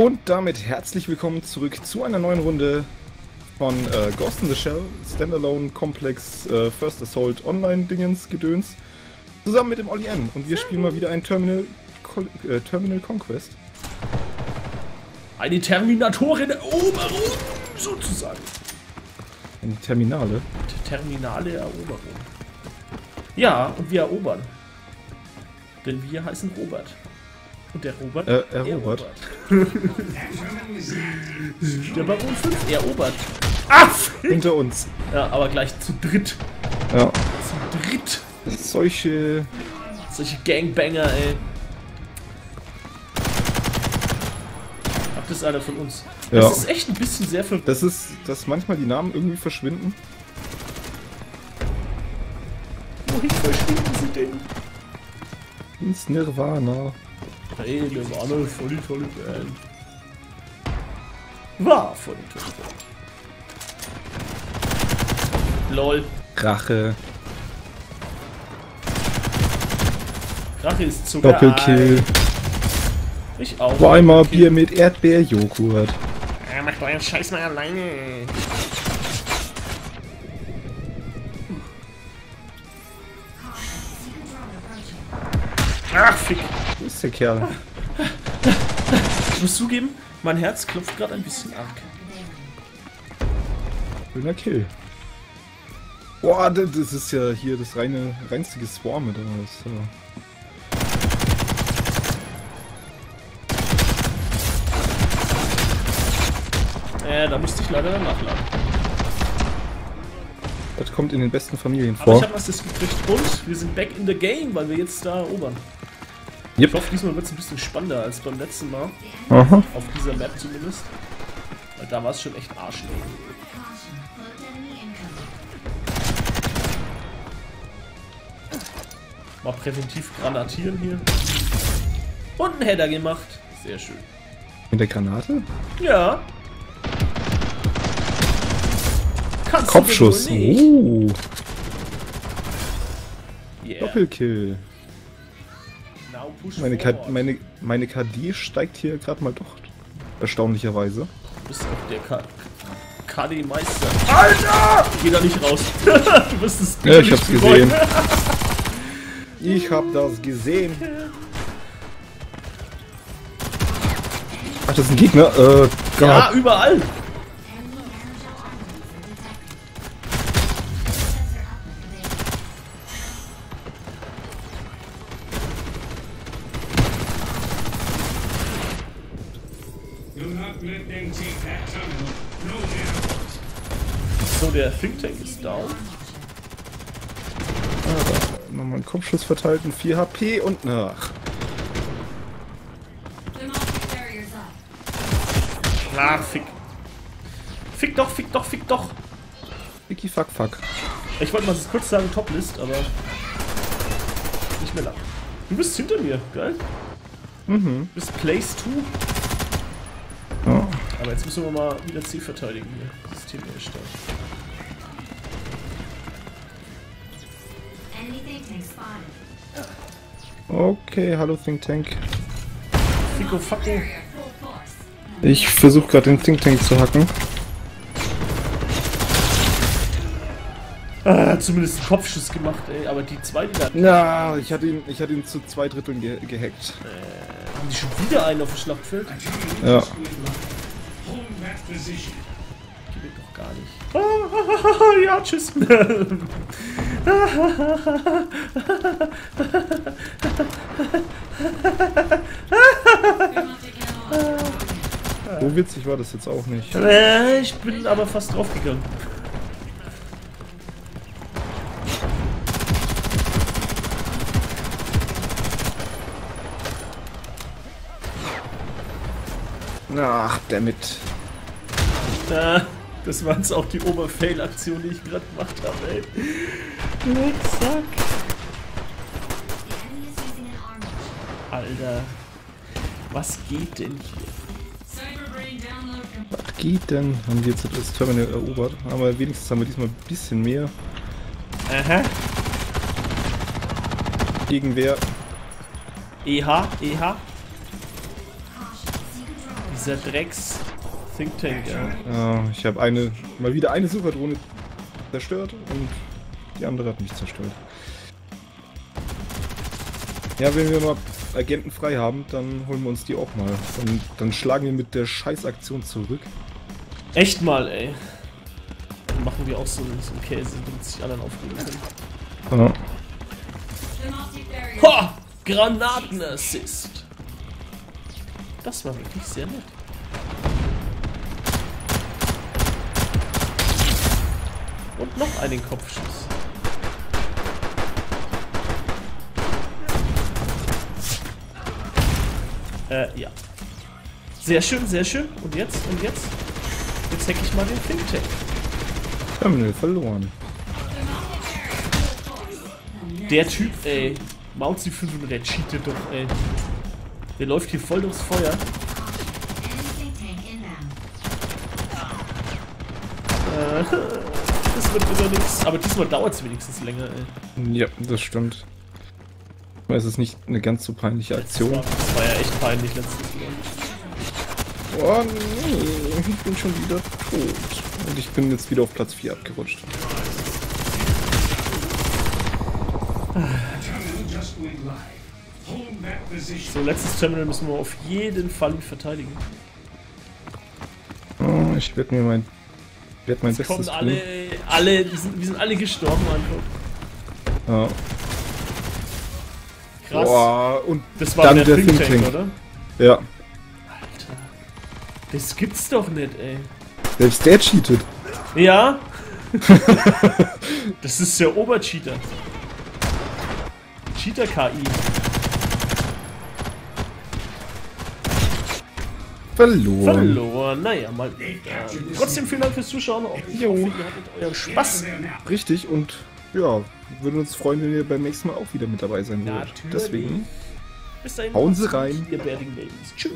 Und damit herzlich willkommen zurück zu einer neuen Runde von äh, Ghost in the Shell Standalone Complex äh, First Assault Online Dingens Gedöns zusammen mit dem Olli M. Und wir spielen mal wieder ein Terminal, Col äh, Terminal Conquest. Eine Terminatorin Eroberung, sozusagen. Eine Terminale. Terminale Eroberung. Ja, und wir erobern. Denn wir heißen Robert. Und der Robert Äh, erobert. Der Baron 5 erobert. Ah! Hinter uns. Ja, aber gleich zu dritt. Ja. Zu dritt. Solche. Solche Gangbanger, ey. Ach, das ist einer von uns. Ja. Das ist echt ein bisschen sehr ver... Das ist, dass manchmal die Namen irgendwie verschwinden. Wohin verschwinden sie denn? Ins Nirvana. Hey, Nirvana, voll die tolle Band. War voll die tolle Band. LOL. Rache. Rache ist Zucker. Doppelkill. Ich auch. Weimar Bier mit Erdbeerjoghurt. Ja, mach doch einen Scheiß mal alleine. Ach, fick. Wo ist der Kerl? Ich muss zugeben, mein Herz klopft gerade ein bisschen arg. Schöner Kill. Boah, das ist ja hier das reine, reinste Geswarme da. Das, ja. Äh, da musste ich leider nachladen. das kommt in den besten Familien Aber ich vor. habe was das gekriegt und wir sind back in the game, weil wir jetzt da erobern. Yep. Ich hoffe, diesmal wird es ein bisschen spannender als beim letzten Mal. Aha. Auf dieser Map zumindest. Weil da war es schon echt arschig. Mal präventiv granatieren hier. Und einen Header gemacht. Sehr schön. Mit der Granate? Ja. Kannst Kopfschuss. Oh, Yeah. Doppelkill. Meine, K meine, meine KD steigt hier gerade mal doch. Erstaunlicherweise. Du bist auch der K KD-Meister. Alter! Geh da nicht raus. du wirst es Ja, ich nicht hab's gesehen. Ich hab das gesehen. Ach, das ist ein Gegner? Äh, Gott. Ja, überall. So, der Think Tank ist down. Nochmal einen Kopfschuss verteilt und 4 HP und nach. Ah, fick. Fick doch, fick doch, fick doch. Vicky fuck fuck. Ich wollte mal kurz sagen Toplist, aber nicht mehr lang. Du bist hinter mir, geil. Mhm. Du bist Place 2. Ja. Aber jetzt müssen wir mal wieder C verteidigen hier. System spotted. Okay, hallo Think Tank. Fico Facko. Ich versuche gerade den Think Tank zu hacken. Ah, zumindest einen Kopfschuss gemacht, ey. Aber die zwei, die da. Na, ich hatte ihn, ich hatte ihn zu zwei Dritteln ge gehackt. Haben die schon wieder einen auf dem Schlachtfeld? Ja. Hold position. Geht doch gar nicht. ja, tschüss. So witzig war das jetzt auch nicht. äh, ich bin aber fast draufgegangen. Ach, damit. Das war jetzt auch die Oberfail-Aktion, die ich gerade gemacht habe, ey. Armor. Alter. Was geht denn hier? Was geht denn? Haben wir jetzt das Terminal erobert? Aber wenigstens haben wir diesmal ein bisschen mehr Aha. Gegenwehr. EH, EH. Dieser Drecks Think Tank, ja. Ja, ich habe eine, mal wieder eine Superdrohne zerstört und die andere hat mich zerstört. Ja, wenn wir mal Agenten frei haben, dann holen wir uns die auch mal. Und dann schlagen wir mit der Scheißaktion zurück. Echt mal, ey. Dann machen wir auch so, so einen Käse, damit sich alle aufregen können. Ja. Ha! Granatenassist. Das war wirklich sehr nett. Und noch einen Kopfschuss. Äh, ja. Sehr schön, sehr schön. Und jetzt? Und jetzt? Jetzt hack ich mal den Tank. Terminal verloren. Der Typ, ey. Mauzi 500, der cheatet doch, ey. Der läuft hier voll durchs Feuer. Enemy Das wird wieder nichts. Aber diesmal dauert es wenigstens länger, ey. Ja, das stimmt. Aber Es ist nicht eine ganz so peinliche Aktion. Das war ja echt peinlich letztes Mal. Oh nee, ich bin schon wieder tot. Und ich bin jetzt wieder auf Platz 4 abgerutscht. So, letztes Terminal müssen wir auf jeden Fall verteidigen. Oh, ich werde mir mein, werd mein Es kommen Bestes alle, tun. alle, die sind, wir sind alle gestorben einfach. Ja. Krass. Boah, und Das war dann der, der Think Tank, Tank. oder? ja, Alter. Das gibt's doch nicht, ey. selbst der cheatet. Ja? das ist der Obercheater. Cheater-KI. Verloren. Verloren. Naja, mal. Äh, trotzdem vielen Dank fürs Zuschauen. Auch ich hoffe, ihr hattet euren Spaß. Richtig und ja, würden uns freuen, wenn ihr beim nächsten Mal auch wieder mit dabei sein würdet. Deswegen Bis dahin. Hauen Sie rein. Ihr. Tschüss.